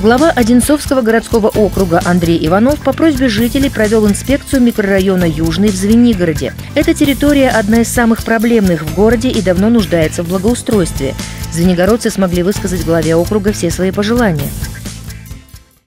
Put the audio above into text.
Глава Одинцовского городского округа Андрей Иванов по просьбе жителей провел инспекцию микрорайона Южный в Звенигороде. Эта территория одна из самых проблемных в городе и давно нуждается в благоустройстве. Звенигородцы смогли высказать главе округа все свои пожелания.